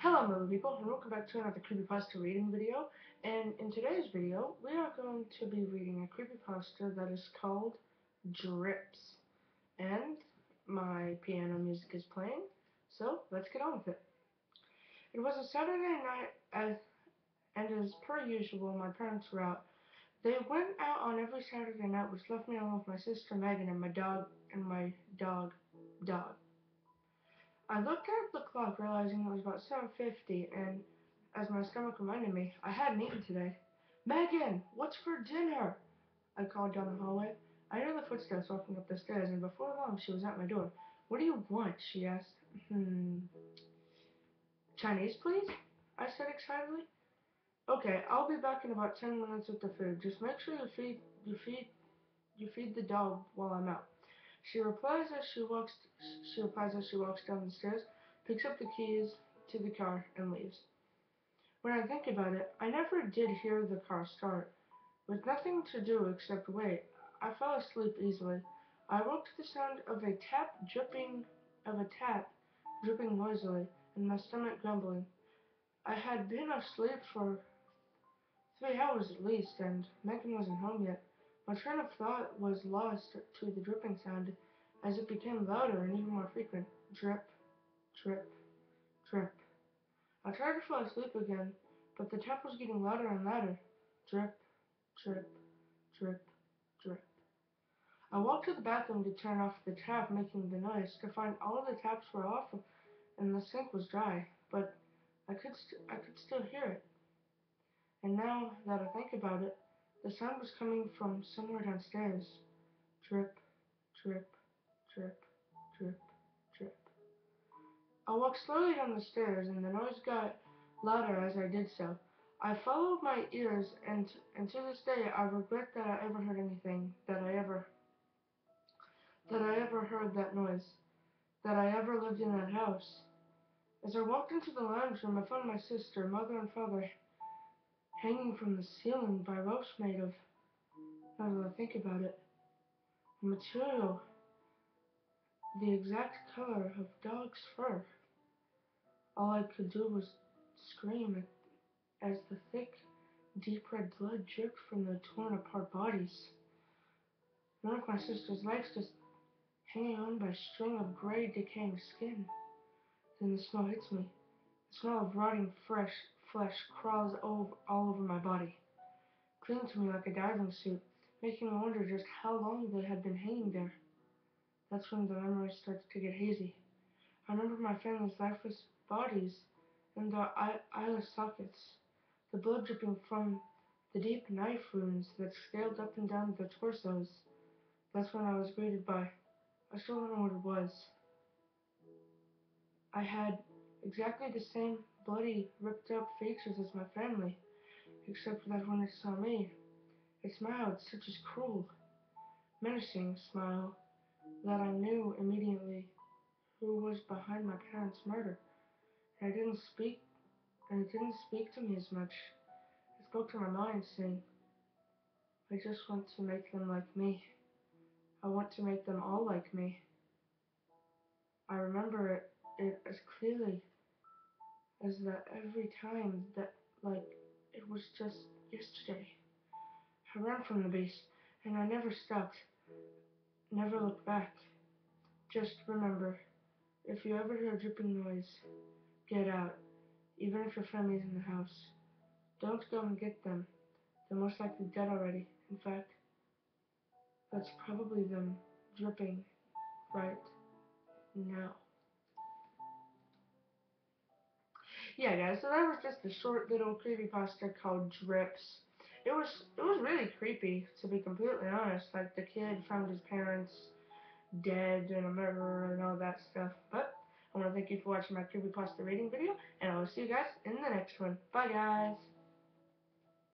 Hello my people and welcome back to another creepypasta reading video and in today's video we are going to be reading a creepypasta that is called Drips and my piano music is playing so let's get on with it. It was a Saturday night as, and as per usual my parents were out. They went out on every Saturday night which left me alone with my sister Megan and my dog and my dog dog. I looked at the clock, realizing it was about 7.50, and as my stomach reminded me, I hadn't eaten today. Megan, what's for dinner? I called down the hallway. I heard the footsteps walking up the stairs, and before long she was at my door. What do you want? she asked. Hmm. Chinese, please? I said excitedly. Okay, I'll be back in about 10 minutes with the food. Just make sure you feed, you feed, you feed the dog while I'm out. She replies as she walks. She replies as she walks down the stairs, picks up the keys to the car, and leaves. When I think about it, I never did hear the car start. With nothing to do except wait, I fell asleep easily. I woke to the sound of a tap dripping, of a tap dripping noisily, and my stomach grumbling. I had been asleep for three hours at least, and Megan wasn't home yet. My train of thought was lost to the dripping sound as it became louder and even more frequent. Drip, drip, drip. I tried to fall asleep again, but the tap was getting louder and louder. Drip, drip, drip, drip. I walked to the bathroom to turn off the tap making the noise, to find all the taps were off and the sink was dry, but I could, I could still hear it. And now that I think about it, the sound was coming from somewhere downstairs. Drip, drip, drip, drip, drip. I walked slowly down the stairs, and the noise got louder as I did so. I followed my ears, and, and to this day I regret that I ever heard anything, that I ever, that I ever heard that noise, that I ever lived in that house. As I walked into the lounge room, I found my sister, mother, and father hanging from the ceiling by ropes made of, now that I think about it, material the exact color of dog's fur. All I could do was scream as the thick, deep red blood dripped from the torn apart bodies. One of my sister's legs just hanging on by a string of gray, decaying skin. Then the smell hits me. The smell of rotting fresh flesh crawls all over my body, clinging to me like a diving suit, making me wonder just how long they had been hanging there. That's when the memory starts to get hazy. I remember my family's lifeless bodies and their eyeless sockets, the blood dripping from the deep knife wounds that scaled up and down their torsos. That's when I was greeted by, I still don't know what it was. I had exactly the same bloody, ripped up features as my family, except for that when it saw me, it smiled such a cruel, menacing smile that I knew immediately who was behind my parents' murder. And I didn't speak, and it didn't speak to me as much. It spoke to my mind, saying, I just want to make them like me. I want to make them all like me. I remember it, it as clearly as that every time that, like, it was just yesterday. I ran from the base, and I never stopped, never looked back. Just remember, if you ever hear a dripping noise, get out, even if your family's in the house. Don't go and get them. They're most likely dead already. In fact, that's probably them dripping right now. Yeah, guys, so that was just a short little creepypasta called Drips. It was it was really creepy, to be completely honest. Like, the kid found his parents dead and a murderer and all that stuff. But, I want to thank you for watching my creepypasta reading video, and I will see you guys in the next one. Bye, guys!